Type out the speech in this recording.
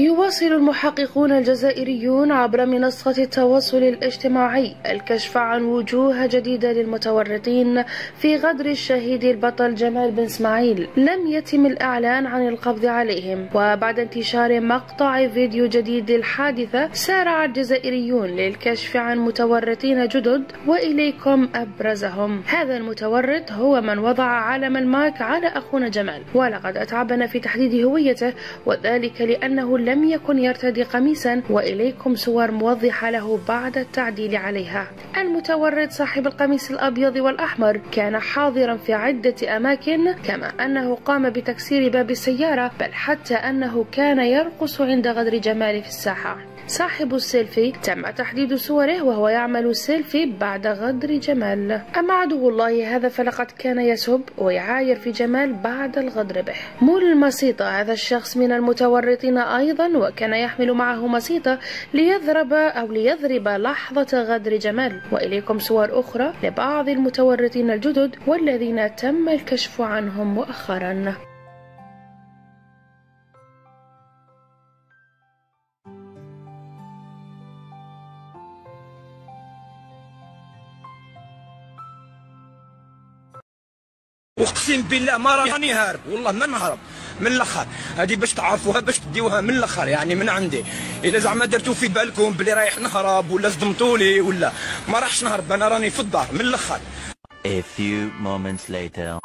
يواصل المحققون الجزائريون عبر منصة التواصل الاجتماعي الكشف عن وجوه جديدة للمتورطين في غدر الشهيد البطل جمال بن اسماعيل. لم يتم الإعلان عن القبض عليهم. وبعد انتشار مقطع فيديو جديد للحادثة سارع الجزائريون للكشف عن متورطين جدد وإليكم أبرزهم. هذا المتورط هو من وضع علم الماك على أخونا جمال ولقد أتعبنا في تحديد هويته وذلك لأنه لم يكن يرتدي قميصا وإليكم صور موضحة له بعد التعديل عليها. المتورط صاحب القميص الأبيض والأحمر كان حاضرا في عدة أماكن كما أنه قام بتكسير باب السيارة بل حتى أنه كان يرقص عند غدر جمال في الساحة. صاحب السيلفي تم تحديد صوره وهو يعمل سيلفي بعد غدر جمال. أما عدو الله هذا فلقد كان يسب ويعاير في جمال بعد الغدر به. مول مسيطة هذا الشخص من المتورطين أيضا. وكان يحمل معه مسيطة ليضرب أو ليضرب لحظة غدر جمال. وإليكم صور أخرى لبعض المتورطين الجدد والذين تم الكشف عنهم مؤخرا. أقسم بالله ما رآني هارب. والله ما نهرب من الأخر. هذه باش تعرفوها باش تديوها من الأخر. يعني من عندي. إذا زعما درتو في بالكم بلي رايح نهرب ولا صدمتوني ولا ما راحش نهرب أنا راني في الدار من الأخر. A few moments later.